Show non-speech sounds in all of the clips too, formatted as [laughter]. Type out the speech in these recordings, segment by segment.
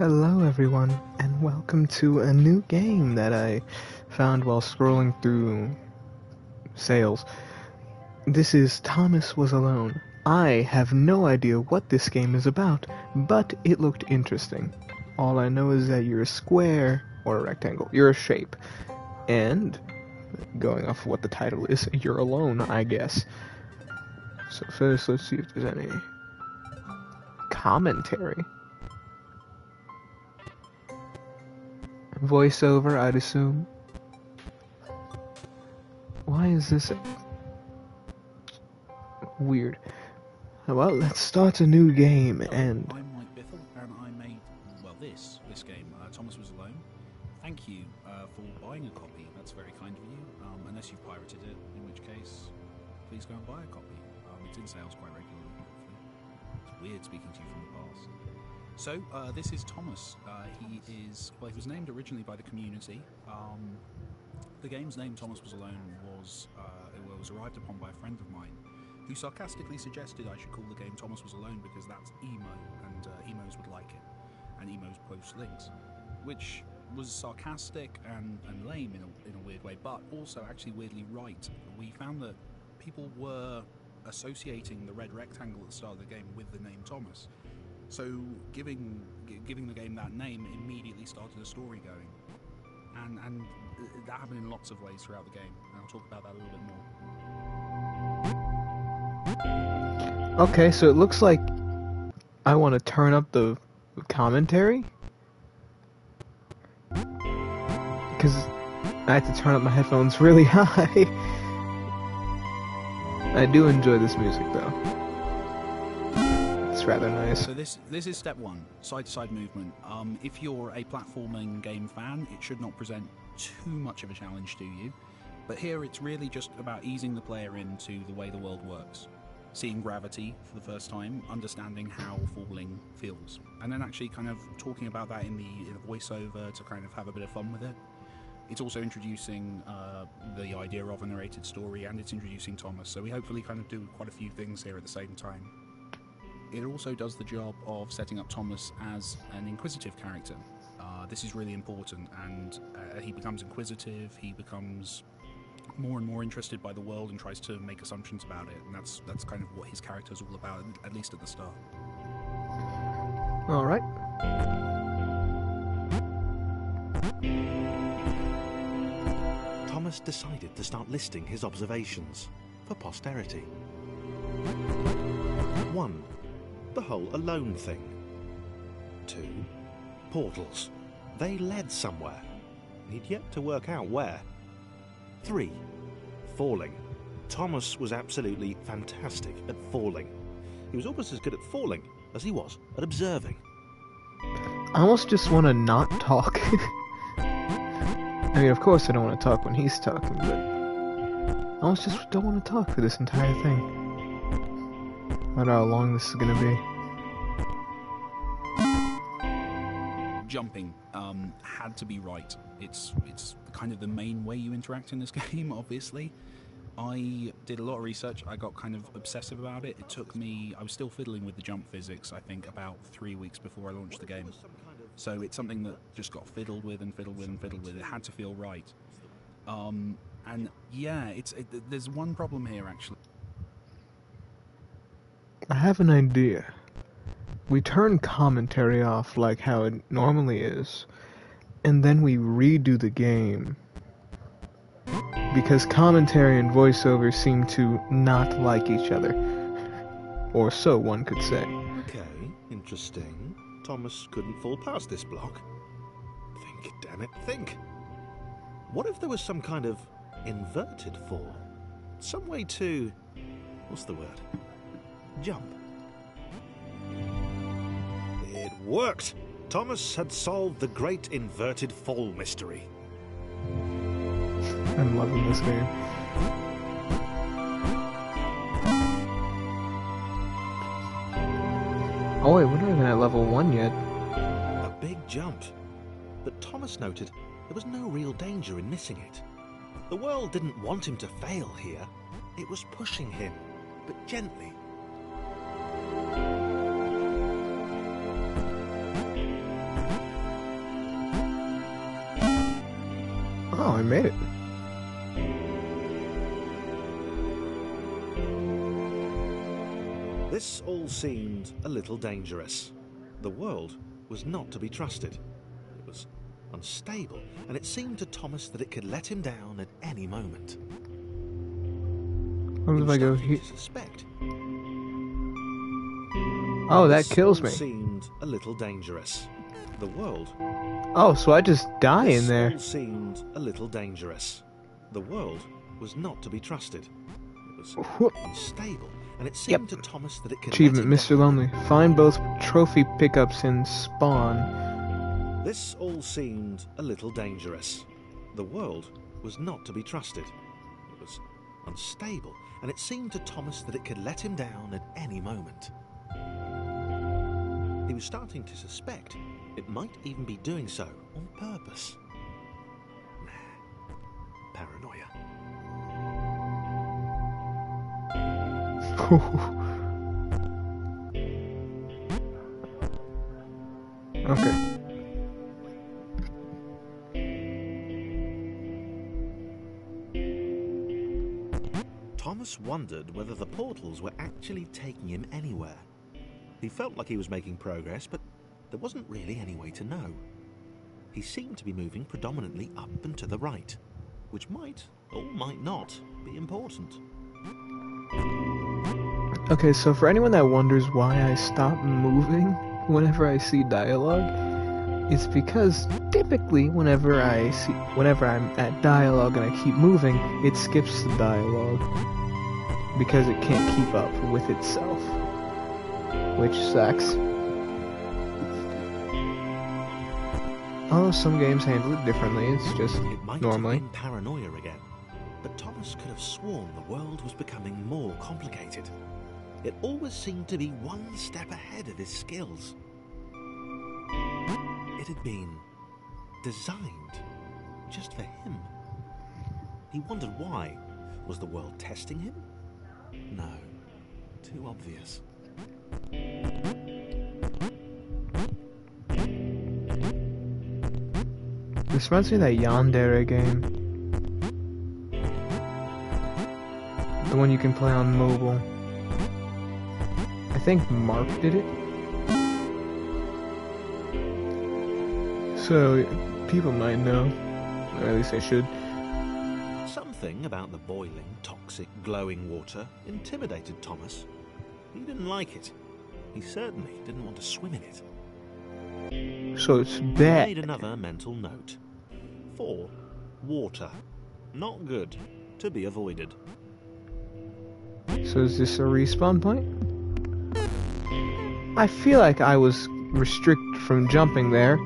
Hello, everyone, and welcome to a new game that I found while scrolling through sales. This is Thomas Was Alone. I have no idea what this game is about, but it looked interesting. All I know is that you're a square or a rectangle. You're a shape. And, going off of what the title is, you're alone, I guess. So, first, let's see if there's any commentary. Voiceover, I'd assume. Why is this weird? Well, let's start a new game and. I'm Mike Bithell, and I made well this this game. Uh, Thomas was alone. Thank you uh, for buying a copy. That's very kind of you. Um, unless you've pirated it, in which case, please go and buy a copy. Um, it's in sales quite regularly. It's weird speaking to you from the past. So uh, this is Thomas. Uh, he is well. He was named originally by the community. Um, the game's name, Thomas Was Alone, was uh, it was arrived upon by a friend of mine who sarcastically suggested I should call the game Thomas Was Alone because that's emo, and uh, emos would like it, and emos post links, which was sarcastic and, and lame in a, in a weird way, but also actually weirdly right. We found that people were associating the red rectangle at the start of the game with the name Thomas. So giving giving the game that name immediately started a story going, and and that happened in lots of ways throughout the game. And I'll talk about that a little bit more. Okay, so it looks like I want to turn up the commentary. Because I have to turn up my headphones really [laughs] high. I do enjoy this music though. Rather nice. So this this is step one, side to side movement. Um, if you're a platforming game fan, it should not present too much of a challenge to you. But here it's really just about easing the player into the way the world works. Seeing gravity for the first time, understanding how falling feels, and then actually kind of talking about that in the in a voiceover to kind of have a bit of fun with it. It's also introducing uh, the idea of a narrated story, and it's introducing Thomas. So we hopefully kind of do quite a few things here at the same time. It also does the job of setting up Thomas as an inquisitive character. Uh, this is really important, and uh, he becomes inquisitive. He becomes more and more interested by the world and tries to make assumptions about it, and that's that's kind of what his character is all about, at least at the start. All right. Thomas decided to start listing his observations for posterity. 1. The whole alone thing. 2. Portals. They led somewhere. He'd yet to work out where. 3. Falling. Thomas was absolutely fantastic at falling. He was almost as good at falling as he was at observing. I almost just want to not talk. [laughs] I mean, of course I don't want to talk when he's talking, but I almost just don't want to talk for this entire thing. I don't know how long this is gonna be. Jumping um, had to be right. It's it's kind of the main way you interact in this [laughs] game, obviously. I did a lot of research. I got kind of obsessive about it. It took me. I was still fiddling with the jump physics. I think about three weeks before I launched the game. So it's something that just got fiddled with and fiddled with and fiddled with. It had to feel right. Um, and yeah, it's it, there's one problem here actually. I have an idea. We turn commentary off like how it normally is, and then we redo the game. Because commentary and voiceover seem to not like each other. Or so one could say. Okay, interesting. Thomas couldn't fall past this block. Think, damn it, think. What if there was some kind of inverted fall? Some way to. What's the word? Jump. It worked! Thomas had solved the great inverted fall mystery. I'm loving this game. Oh wait, we're not even at level 1 yet. A big jump. But Thomas noted there was no real danger in missing it. The world didn't want him to fail here. It was pushing him, but gently. Made it. This all seemed a little dangerous. The world was not to be trusted. It was unstable, and it seemed to Thomas that it could let him down at any moment. What if I go here? suspect. Oh, that This kills me. Seemed a little dangerous. The world Oh, so I just die in there. all seemed a little dangerous. The world was not to be trusted. It was Whoop. unstable, and it seemed to Thomas that it could. Achievement, him Mr. Lonely. Find both trophy pickups in spawn. This all seemed a little dangerous. The world was not to be trusted. It was unstable, and it seemed to Thomas that it could let him down at any moment. He was starting to suspect it might even be doing so on purpose. Nah, paranoia. [laughs] okay. Thomas wondered whether the portals were actually taking him anywhere. He felt like he was making progress, but there wasn't really any way to know. He seemed to be moving predominantly up and to the right, which might or might not be important. Okay, so for anyone that wonders why I stop moving whenever I see dialogue, it's because typically whenever I see whenever I'm at dialogue and I keep moving, it skips the dialogue because it can't keep up with itself. Which sucks. Oh, some games handle it differently. It's just It might normally. have been paranoia again, but Thomas could have sworn the world was becoming more complicated. It always seemed to be one step ahead of his skills. It had been designed just for him. He wondered why. Was the world testing him? No. Too obvious. This reminds me of that Yandere game. The one you can play on mobile. I think Mark did it. So, people might know. Or at least they should. Something about the boiling, toxic, glowing water intimidated Thomas. He didn't like it. He certainly didn't want to swim in it. So it's bad. He made another mental note. 4. Water. Not good. To be avoided. So is this a respawn point? I feel like I was restricted from jumping there.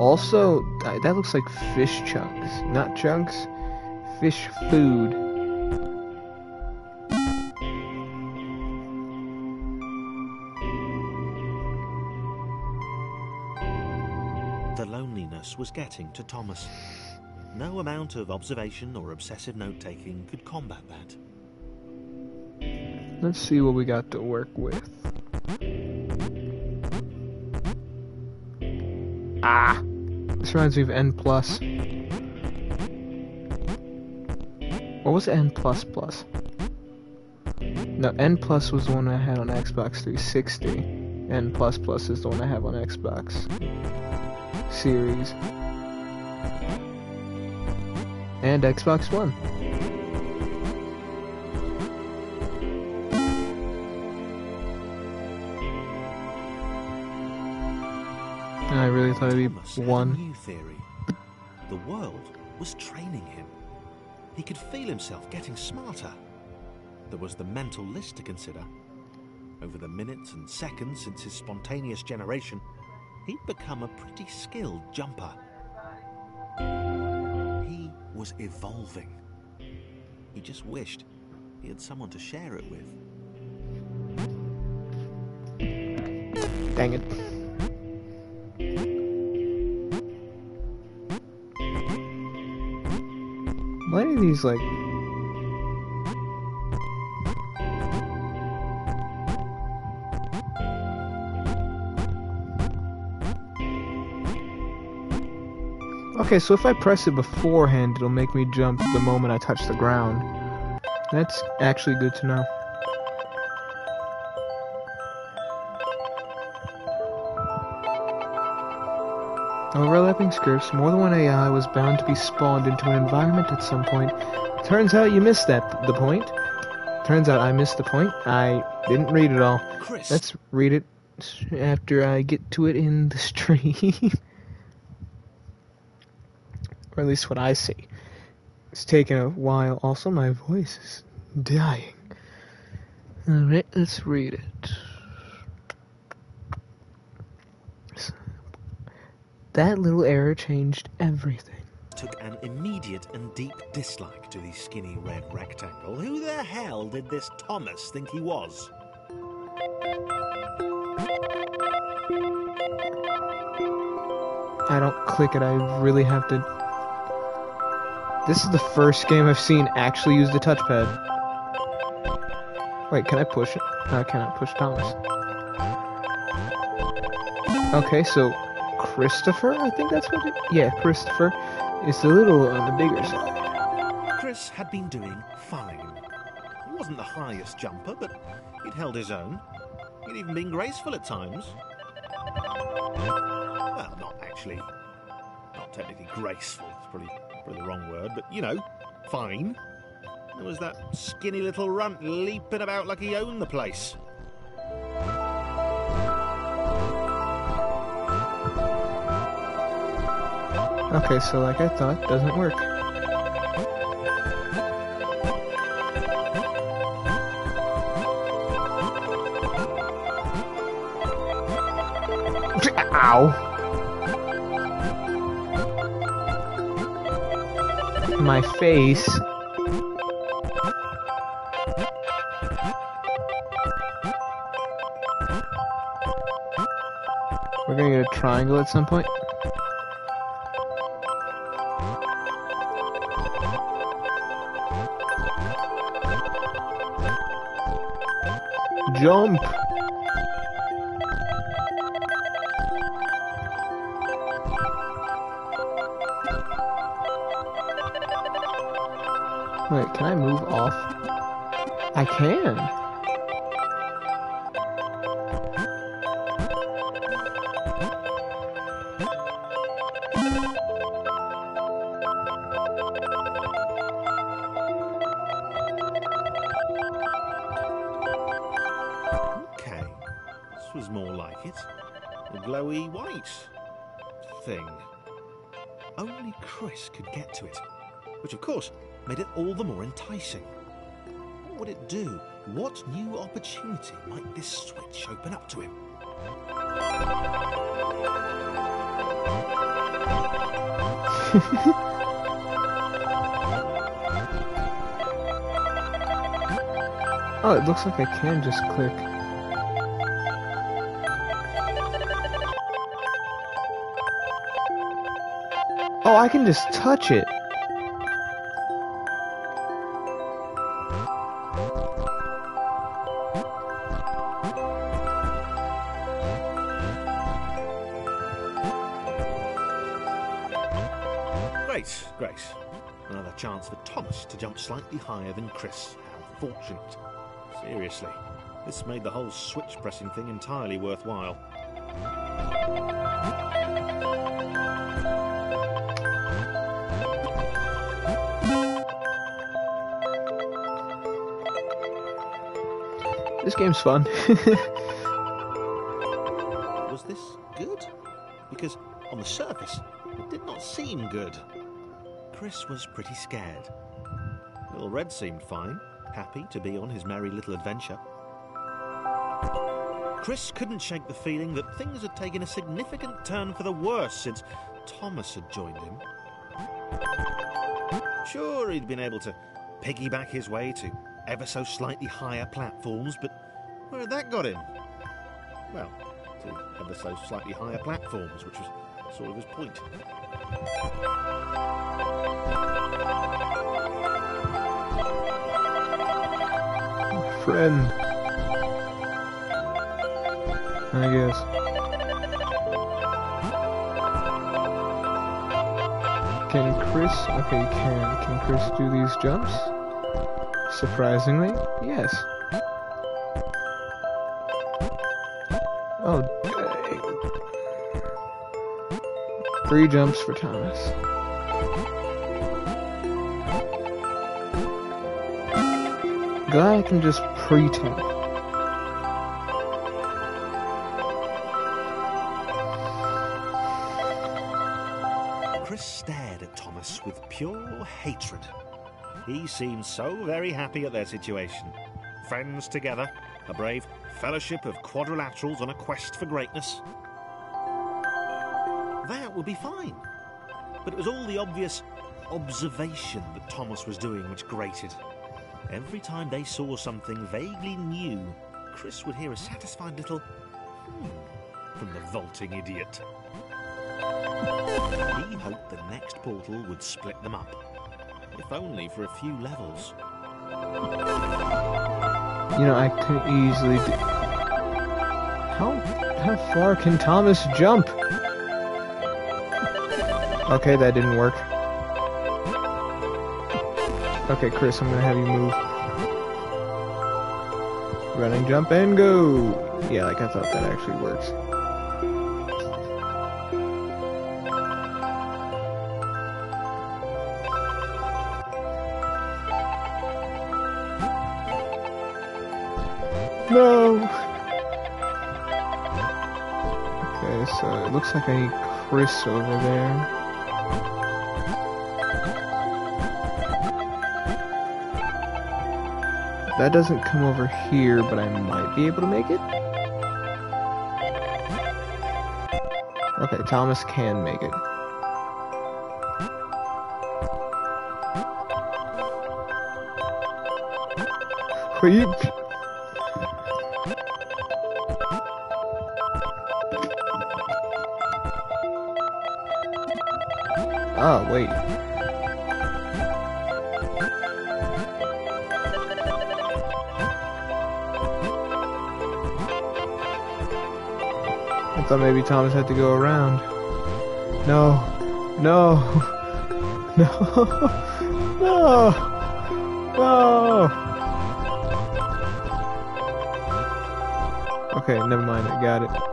Also, that looks like fish chunks. Not chunks. Fish food. The loneliness was getting to Thomas. No amount of observation or obsessive note taking could combat that. Let's see what we got to work with. Ah! This reminds me of N plus. What was N plus plus? No, N plus was the one I had on Xbox 360. N plus plus is the one I have on Xbox Series. And Xbox One. I really thought it'd be one. new theory. The world was training him. He could feel himself getting smarter. There was the mental list to consider. Over the minutes and seconds since his spontaneous generation, he'd become a pretty skilled jumper. He was evolving. He just wished he had someone to share it with. Dang it. Why are these like Okay, so if I press it beforehand, it'll make me jump the moment I touch the ground. That's actually good to know. Overlapping scripts, more than one AI was bound to be spawned into an environment at some point. Turns out you missed that the point. Turns out I missed the point. I didn't read it all. Chris, Let's read it after I get to it in the [laughs] stream. Or at least what I see. It's taken a while. Also, my voice is dying. Alright, let's read it. That little error changed everything. took an immediate and deep dislike to the skinny red rectangle. Who the hell did this Thomas think he was? I don't click it, I really have to. This is the first game I've seen actually use the touchpad. Wait, can I push it? No, I cannot push Thomas. Okay, so Christopher, I think that's what it. Yeah, Christopher is a little on the bigger side. Chris had been doing fine. He wasn't the highest jumper, but he'd held his own. He'd even been graceful at times. Well, not actually. Not technically graceful, it's probably, the wrong word, but you know, fine. There was that skinny little runt leaping about like he owned the place. Okay, so like I thought, doesn't work. Ow. My face. We're gonna get a triangle at some point. Jump! Can. Okay, this was more like it. A glowy white thing. Only Chris could get to it, which of course made it all the more enticing. What would it do? What new opportunity might this switch open up to him? [laughs] Oh, it looks like I can just click. Oh, I can just touch it. Great, great. Another chance for Thomas to jump slightly higher than Chris. How fortunate. Seriously, this made the whole switch pressing thing entirely worthwhile. This game's fun. [laughs] Chris was pretty scared. Little Red seemed fine, happy to be on his merry little adventure. Chris couldn't shake the feeling that things had taken a significant turn for the worse since Thomas had joined him. Sure, he'd been able to piggyback his way to ever so slightly higher platforms, but where had that got him? Well, to ever so slightly higher platforms, which was sort of his point. Friend. I guess. Can Chris? Okay, can can Chris do these jumps? Surprisingly, yes. Three jumps for Thomas. Glad I can just pretend. Chris stared at Thomas with pure hatred. He seemed so very happy at their situation. Friends together, a brave fellowship of quadrilaterals on a quest for greatness. That would be fine. But it was all the obvious observation that Thomas was doing which grated. Every time they saw something vaguely new, Chris would hear a satisfied little hmm from the vaulting idiot. He hoped the next portal would split them up, if only for a few levels. You know, I could easily do... How, how far can Thomas jump? Okay, that didn't work. Okay, Chris, I'm gonna have you move. Running, jump, and go! Yeah, like I thought that actually works. No! Okay, so it looks like I need Chris over there. That doesn't come over here, but I might be able to make it. Okay, Thomas can make it. You... Oh, wait. Thought maybe Thomas had to go around. No. No. [laughs] No. [laughs] No. No. Okay, never mind. I got it.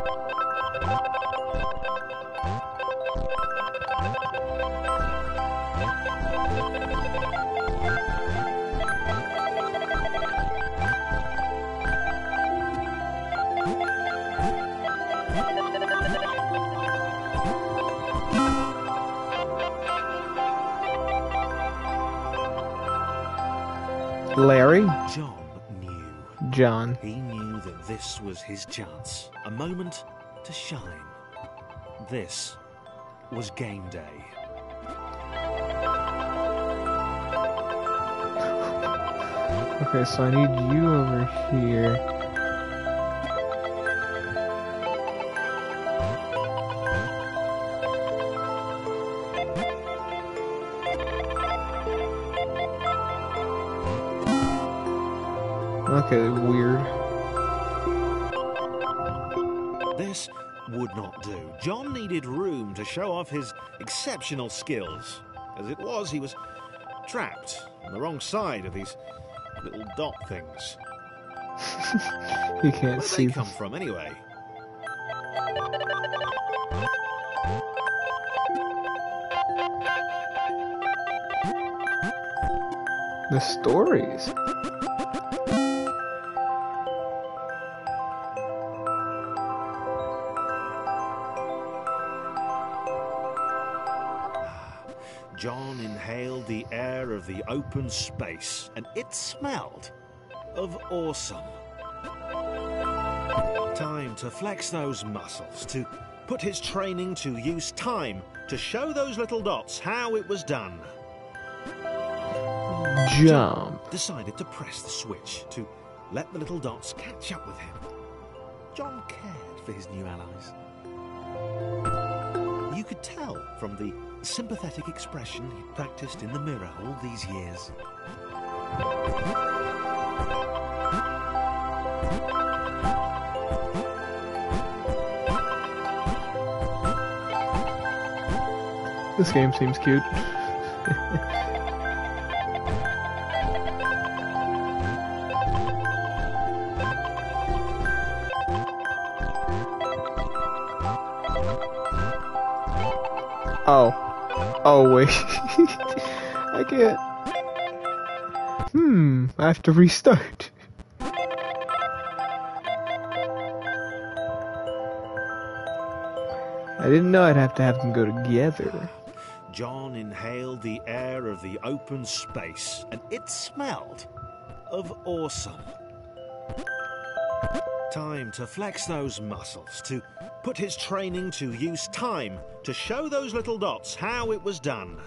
He knew that this was his chance. A moment to shine. This was game day. Okay, so I need you over here. Not do. John needed room to show off his exceptional skills. As it was, he was trapped on the wrong side of these little dot things. [laughs] You can't Where see they them. come from, anyway? The stories. Open space, and it smelled of awesome. Time to flex those muscles, to put his training to use, time to show those little dots how it was done. Jump. Decided to press the switch to let the little dots catch up with him. John cared for his new allies. You could tell from the sympathetic expression he practiced in the mirror all these years. this game seems cute. [laughs] oh. Oh, wait. [laughs] I can't. Hmm, I have to restart. I didn't know I'd have to have them go together. John inhaled the air of the open space, and it smelled of awesome. Time to flex those muscles, to put his training to use, time to show those little dots how it was done.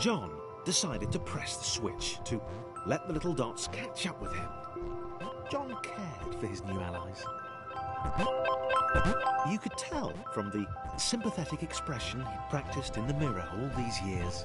John decided to press the switch to let the little dots catch up with him. John cared for his new allies. You could tell from the sympathetic expression he practiced in the mirror all these years.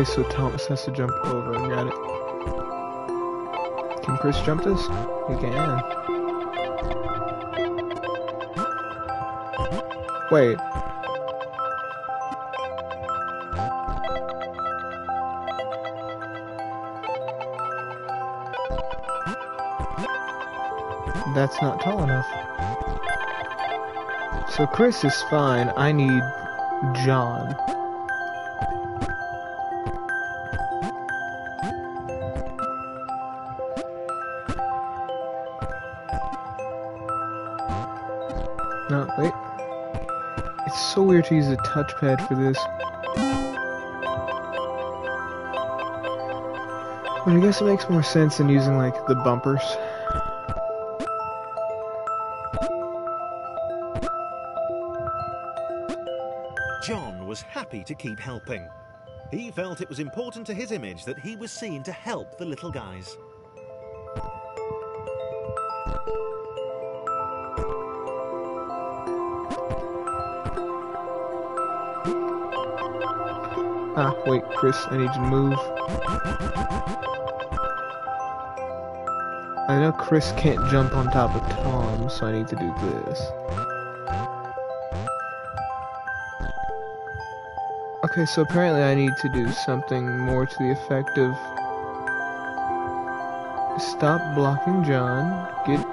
Okay, so Thomas has to jump over. Got it. Can Chris jump this? He can. Wait. That's not tall enough. So Chris is fine. I need John. No, wait. It's so weird to use a touchpad for this. But I guess it makes more sense than using, like, the bumpers. John was happy to keep helping. He felt it was important to his image that he was seen to help the little guys. Wait, Chris, I need to move. I know Chris can't jump on top of Tom, so I need to do this. Okay, so apparently I need to do something more to the effect of stop blocking John, get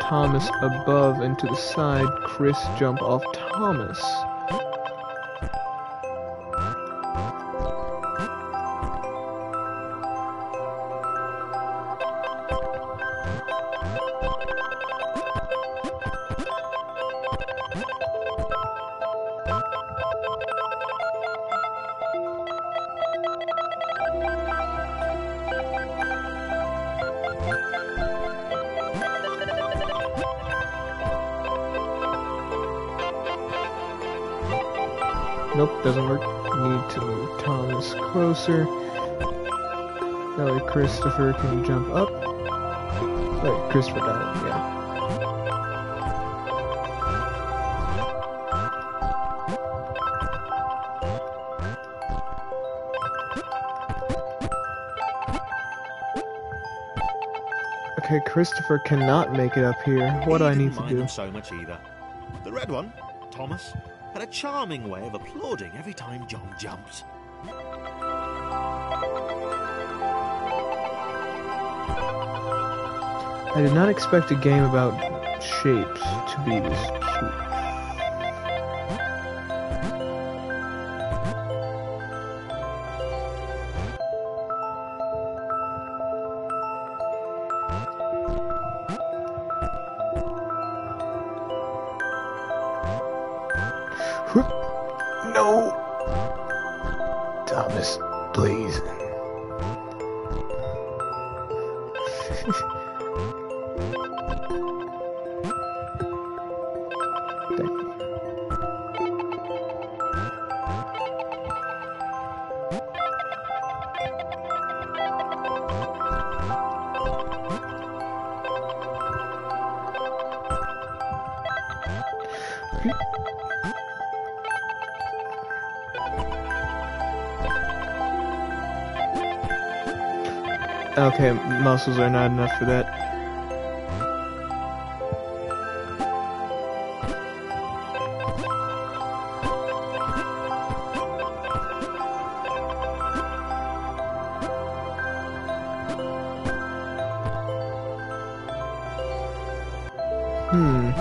Thomas above and to the side, Chris jump off Thomas. Christopher can jump up. Wait, Christopher got it, yeah. Okay, Christopher cannot make it up here. What do I need to do? so much either. The red one, Thomas, had a charming way of applauding every time John jumped. I did not expect a game about shapes to be this cute. Muscles are not enough for that. Hmm.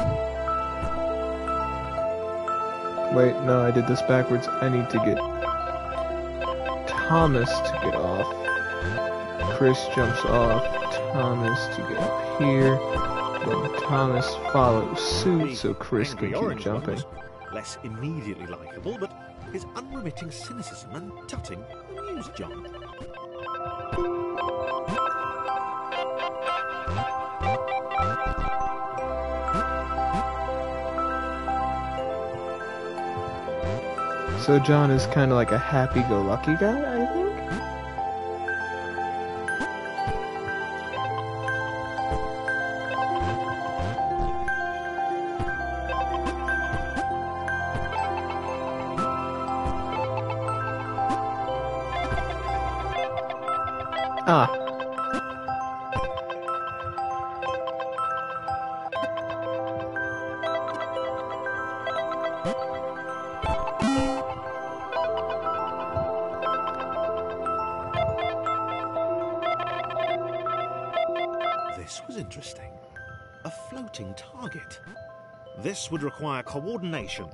Wait, no, I did this backwards. I need to get Thomas to get off. Chris jumps off, Thomas to get up here, then Thomas follows suit so Chris can keep jumping. Less immediately likable, but his unremitting cynicism and tutting amused John. So John is kind of like a happy-go-lucky guy, This would require coordination,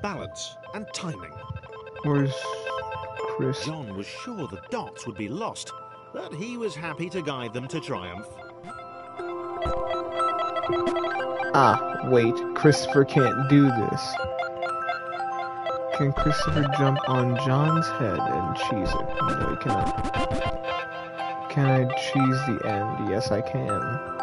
balance, and timing. Where's Chris? John was sure the dots would be lost, but he was happy to guide them to triumph. Ah, wait. Christopher can't do this. Can Christopher jump on John's head and cheese it? No, he cannot. Can I cheese the end? Yes, I can.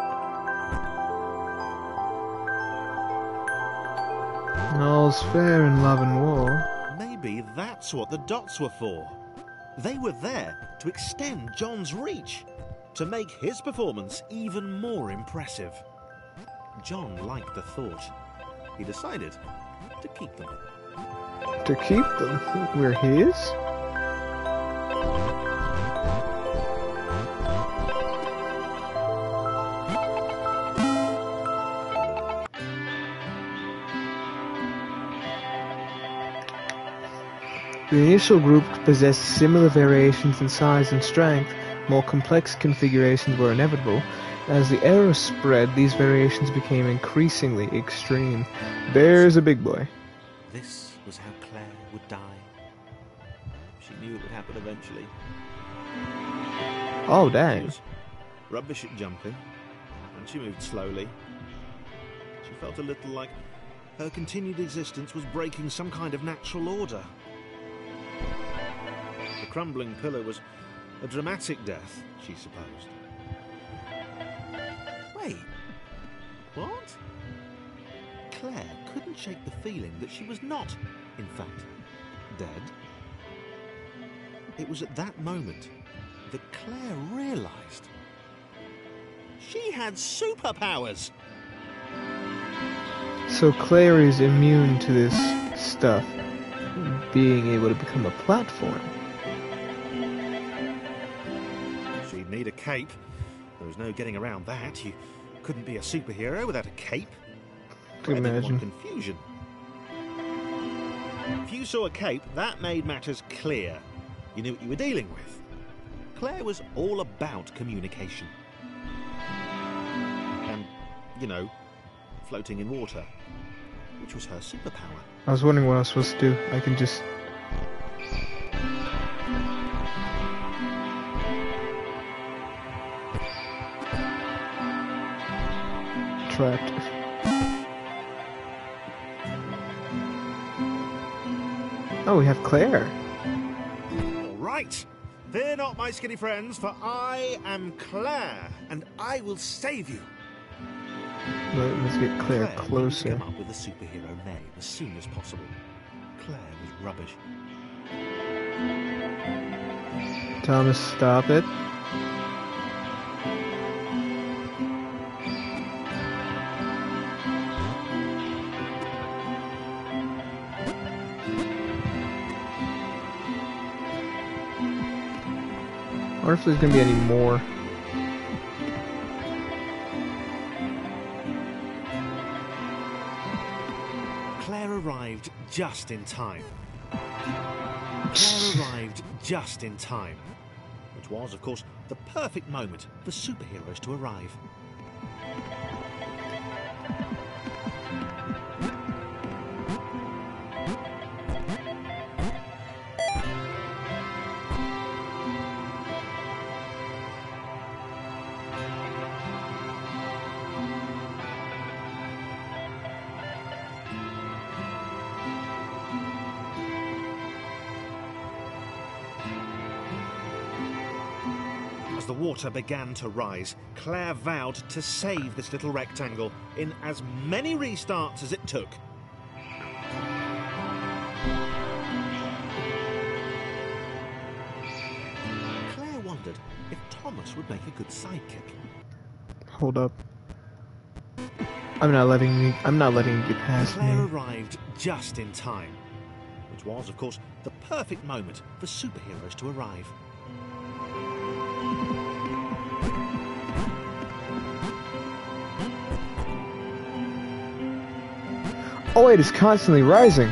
All's fair in love and war. Maybe that's what the dots were for. They were there to extend John's reach, to make his performance even more impressive. John liked the thought. He decided to keep them. To keep them? where he his? The initial group possessed similar variations in size and strength. More complex configurations were inevitable. As the era spread, these variations became increasingly extreme. There's a big boy. This was how Claire would die. She knew it would happen eventually. Oh, dang. rubbish at jumping, and she moved slowly. She felt a little like her continued existence was breaking some kind of natural order. The crumbling pillar was a dramatic death, she supposed. Wait, what? Claire couldn't shake the feeling that she was not, in fact, dead. It was at that moment that Claire realized she had superpowers. So Claire is immune to this stuff, being able to become a platform. She'd need a cape. There was no getting around that. You couldn't be a superhero without a cape. Can imagine. confusion. If you saw a cape, that made matters clear. You knew what you were dealing with. Claire was all about communication. And, you know, floating in water, which was her superpower. I was wondering what I was supposed to do. I can just. Trapped. Oh, we have Claire. All right. Fear not, my skinny friends, for I am Claire, and I will save you. Let- Let's get Claire Claire closer. come up with a superhero name as soon as possible. Claire was rubbish. Thomas, stop it. I wonder if there's gonna be any more. Just in time. Claire [laughs] arrived just in time. Which was, of course, the perfect moment for superheroes to arrive. As the water began to rise, Claire vowed to save this little rectangle in as many restarts as it took. Claire wondered if Thomas would make a good sidekick. Hold up. I'm not letting you. I'm not letting you past Claire me. arrived just in time, which was, of course, the perfect moment for superheroes to arrive. Oh, it is constantly rising.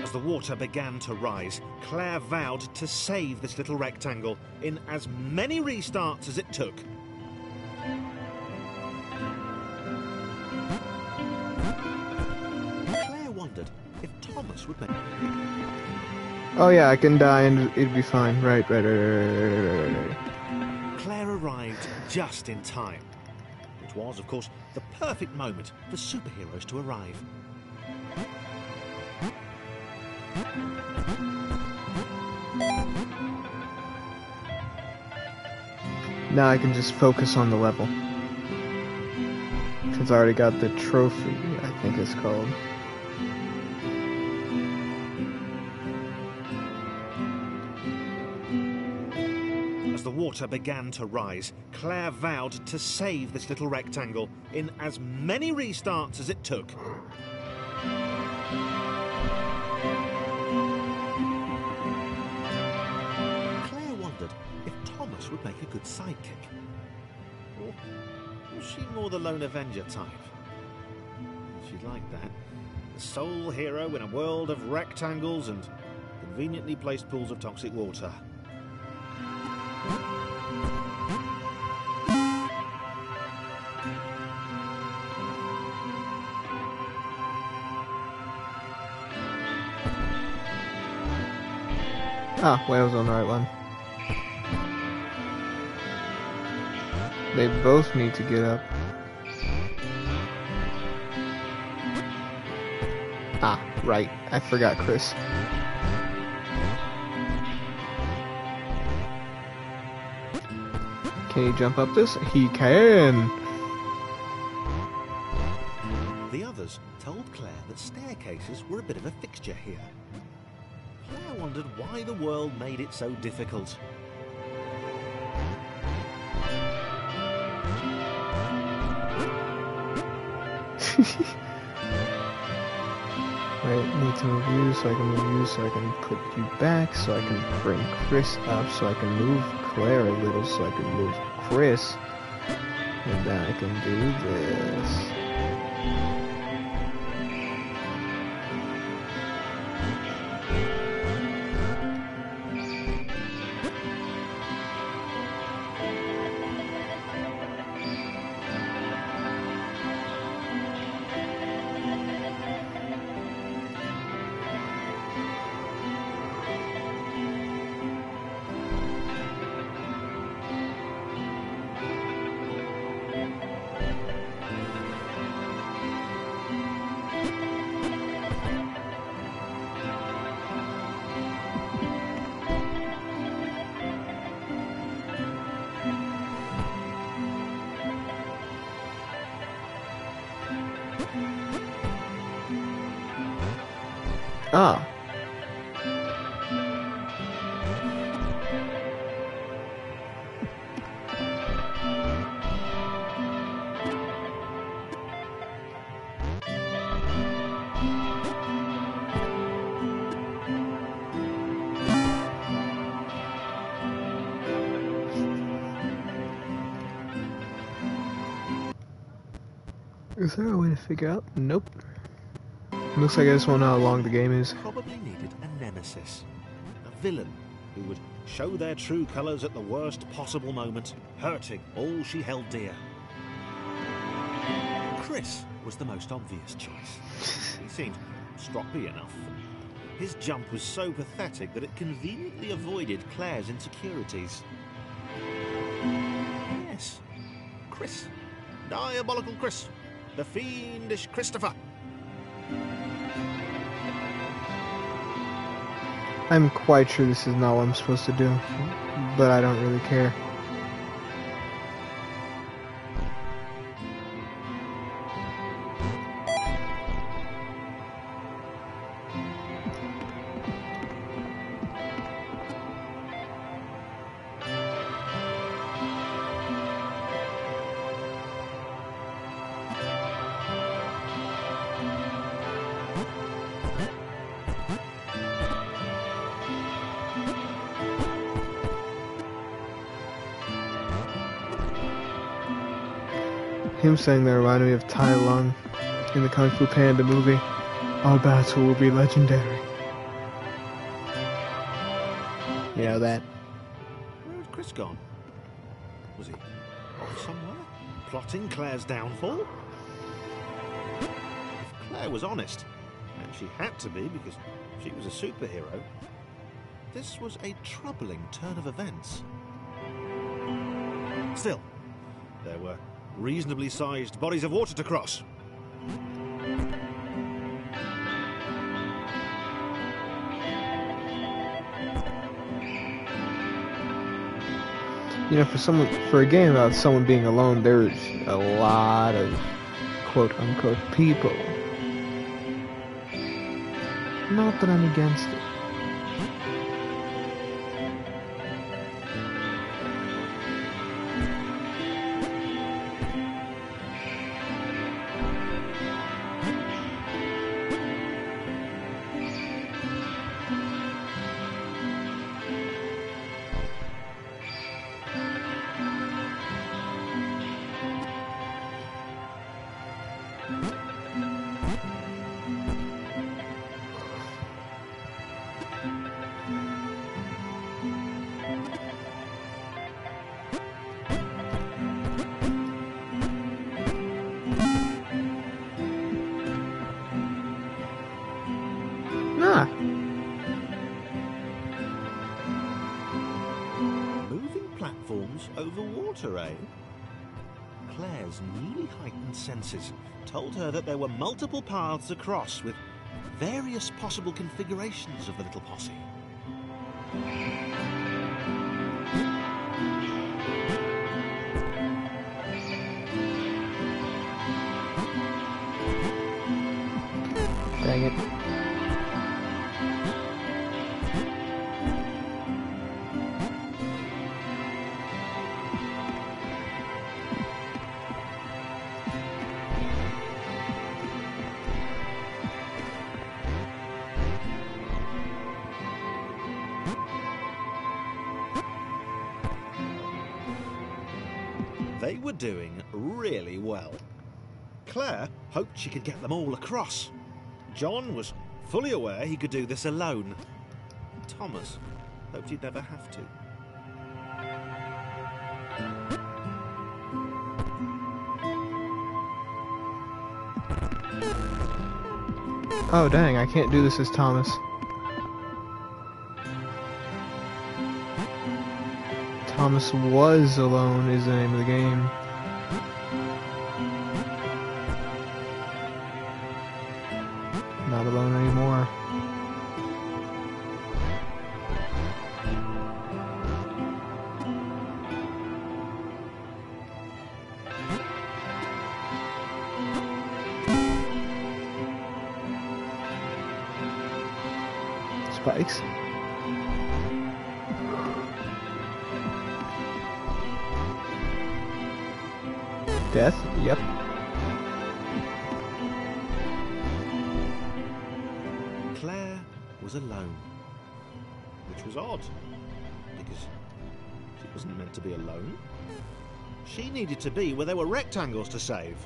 As the water began to rise, Claire vowed to save this little rectangle in as many restarts as it took. Thomas would make. Oh yeah, I can die and it'd be fine. Right, right, right, right, right, right, right, right. Claire arrived just in time, which was, of course, the perfect moment for superheroes to arrive. Now I can just focus on the level. Since I already got the trophy, I think it's called. The water began to rise, Claire vowed to save this little rectangle in as many restarts as it took. Claire wondered if Thomas would make a good sidekick. Or was she more the lone Avenger type? She'd like that. The sole hero in a world of rectangles and conveniently placed pools of toxic water. Ah, Wales on the right one. They both need to get up. Ah, right. I forgot Chris. Can he jump up this? He can! The others told Claire that staircases were a bit of a fixture here. Claire wondered why the world made it so difficult. [laughs] Right, need to move you so I can move you so I can put you back so I can bring Chris up so I can move Claire a little so I can move Chris. And then I can do this. Is there a way to figure out? Nope. Looks like I just won't know how long the game is. Probably needed a nemesis. A villain who would show their true colours at the worst possible moment, hurting all she held dear. Chris was the most obvious choice. He seemed stroppy enough. His jump was so pathetic that it conveniently avoided Claire's insecurities. Yes, Chris. Diabolical Chris. The fiendish Christopher. I'm quite sure this is not what I'm supposed to do, but I don't really care. Him saying that reminded me of Tai Lung in the Kung Fu Panda movie. Our battle will be legendary. You know that? Where had Chris gone? Was he off somewhere? Plotting Claire's downfall? If Claire was honest, and she had to be because she was a superhero, this was a troubling turn of events. Still, there were reasonably sized bodies of water to cross. You know, for someone for a game about someone being alone, there's a lot of quote unquote people. Not that I'm against it. Over water, eh? Claire's newly heightened senses told her that there were multiple paths across with various possible configurations of the little posse. Claire hoped she could get them all across. John was fully aware he could do this alone. Thomas hoped he'd never have to. Oh dang, I can't do this as Thomas. Thomas was alone is the name of the game. Alone to be alone. She needed to be where there were rectangles to save.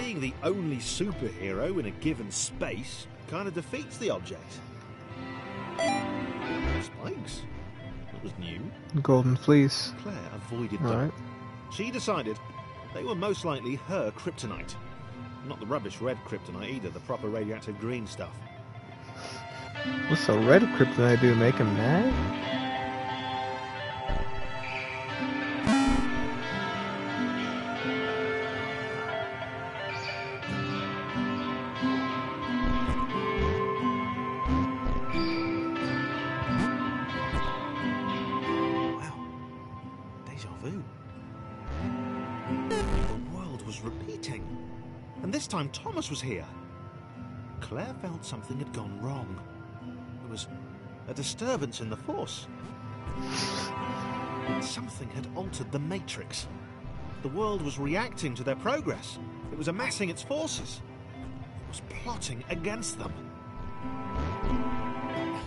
Being the only superhero in a given space kind of defeats the object. Spikes? That was new. Golden Fleece. Claire avoided them. Alright. She decided they were most likely her kryptonite. Not the rubbish red kryptonite either, the proper radioactive green stuff. What's the red kryptonite do? Make him mad? Time Thomas was here. Claire felt something had gone wrong. There was a disturbance in the force. Something had altered the matrix. The world was reacting to their progress. It was amassing its forces. It was plotting against them.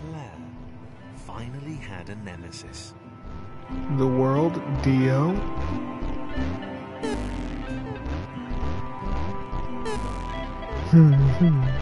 Claire finally had a nemesis. The world Dio? Hmm. hmm.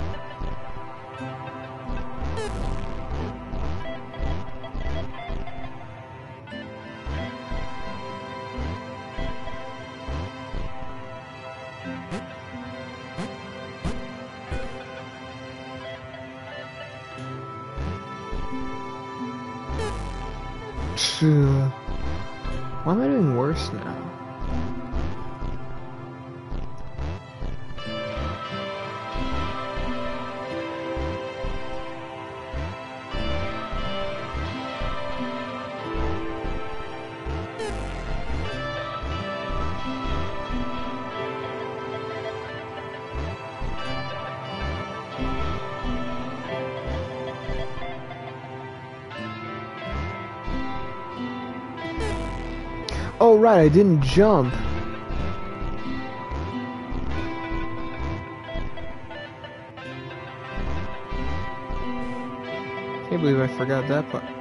Right, I didn't jump. Can't believe I forgot that part.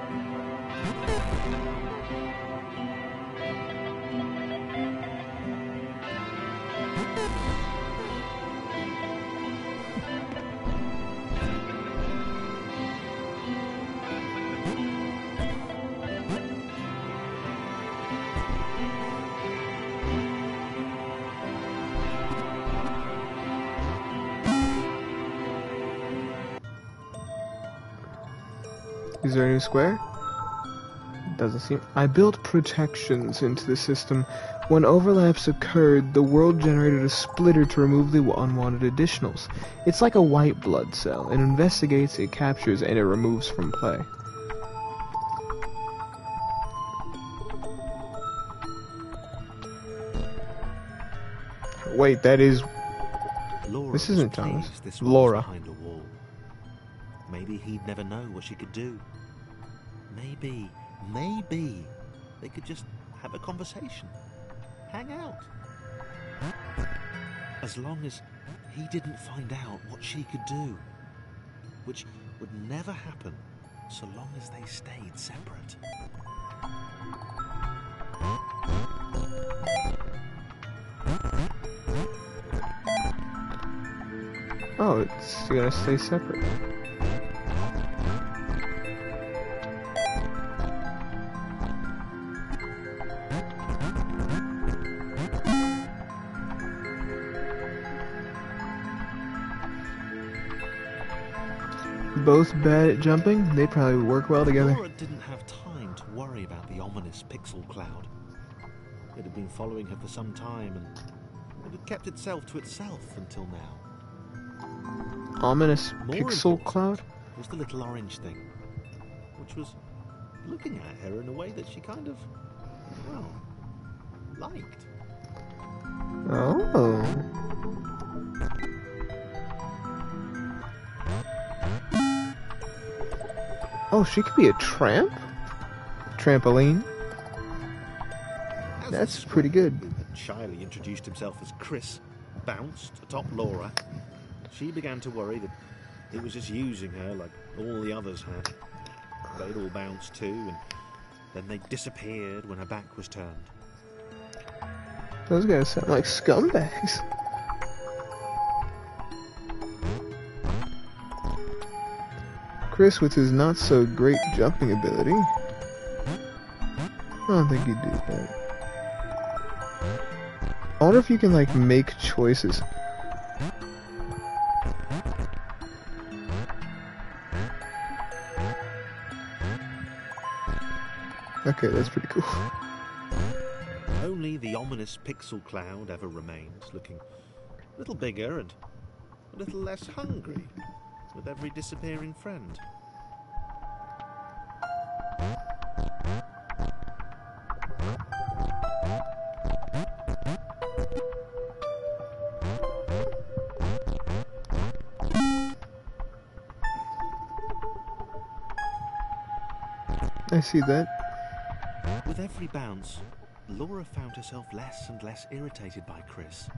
Is there a new square? Doesn't seem. I built protections into the system. When overlaps occurred, the world generated a splitter to remove the unwanted additionals. It's like a white blood cell. It investigates, it captures, and it removes from play. Wait, that is. Laura This isn't Thomas. This Laura. Behind a wall. Maybe he'd never know what she could do. Maybe, maybe they could just have a conversation, hang out. As long as he didn't find out what she could do, which would never happen so long as they stayed separate. Oh, it's gonna stay separate. Both bad at jumping? They probably work well together. Laura didn't have time to worry about the ominous pixel cloud. It had been following her for some time and it had kept itself to itself until now. Ominous More pixel cloud? Was the little orange thing, which was looking at her in a way that she kind of, well, liked. Oh. Oh, she could be a tramp? Trampoline? As That's pretty good. shyly introduced himself as Chris bounced atop Laura, she began to worry that he was just using her like all the others had. They'd all bounced too, and then they disappeared when her back was turned. Those guys sound like scumbags. Chris with his not so great jumping ability. I don't think he'd do that. I wonder if you can like make choices. Okay, that's pretty cool. Only the ominous pixel cloud ever remains, looking a little bigger and a little less hungry with every disappearing friend. I see that. With every bounce, Laura found herself less and less irritated by Chris.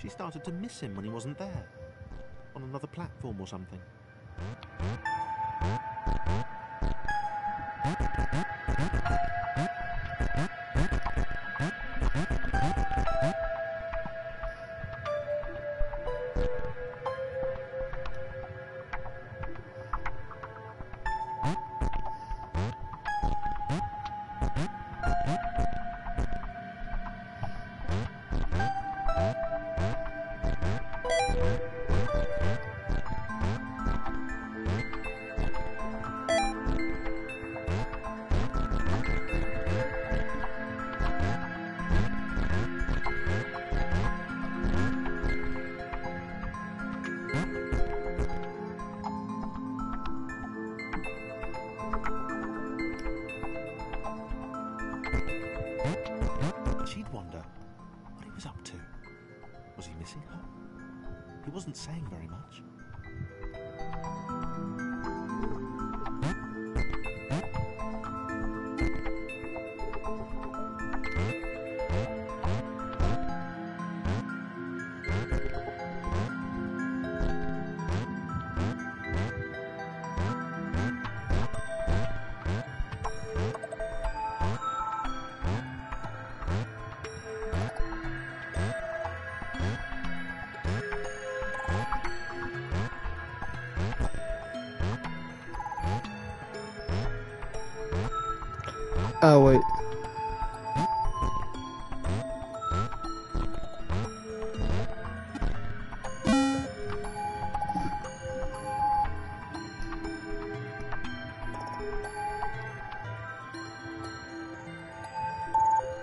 She started to miss him when he wasn't there, on another platform or something. Oh wait.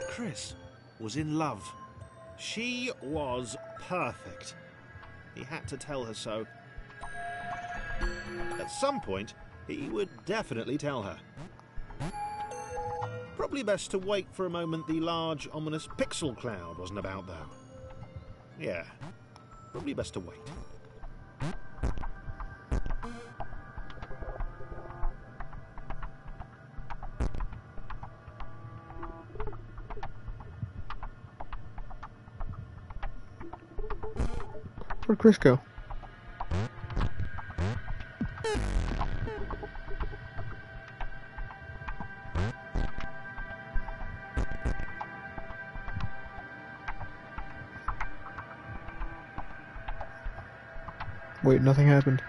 Chris was in love. She was perfect. He had to tell her so. At some point, he would definitely tell her. Probably best to wait for a moment the large, ominous pixel cloud wasn't about, though. Yeah, probably best to wait. Where'd Chris go? great, nothing happened.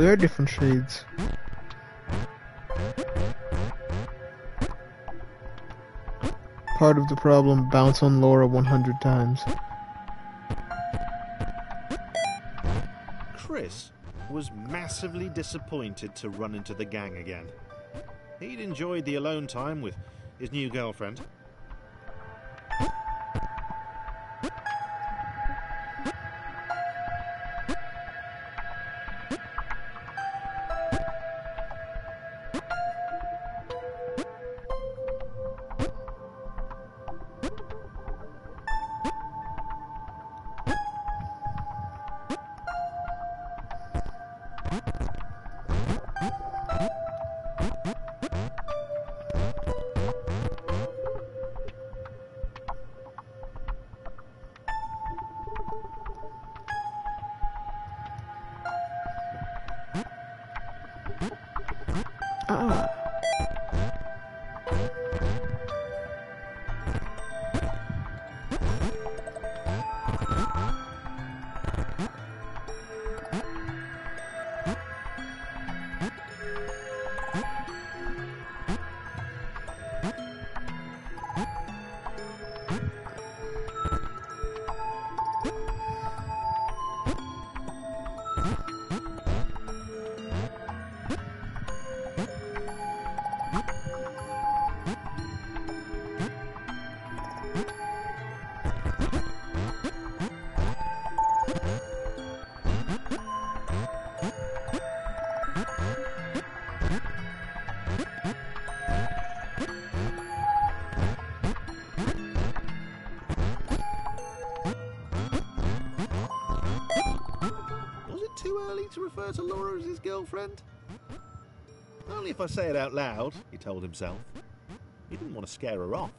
There are different shades. Part of the problem, bounce on Laura 100 times. Chris was massively disappointed to run into the gang again. He'd enjoyed the alone time with his new girlfriend. Girlfriend? Only if I say it out loud, he told himself. He didn't want to scare her off.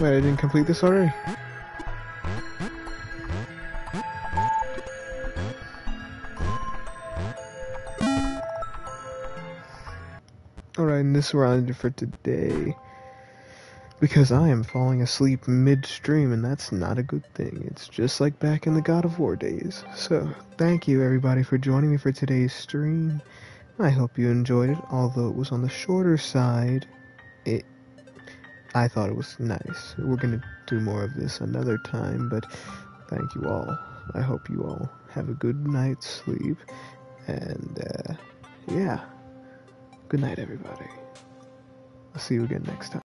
Wait, I didn't complete this already? Alright, and this is ended for today. Because I am falling asleep midstream, and that's not a good thing. It's just like back in the God of War days. So, thank you everybody for joining me for today's stream. I hope you enjoyed it, although it was on the shorter side. I thought it was nice. We're gonna do more of this another time, but thank you all. I hope you all have a good night's sleep, and uh, yeah, good night, everybody. I'll see you again next time.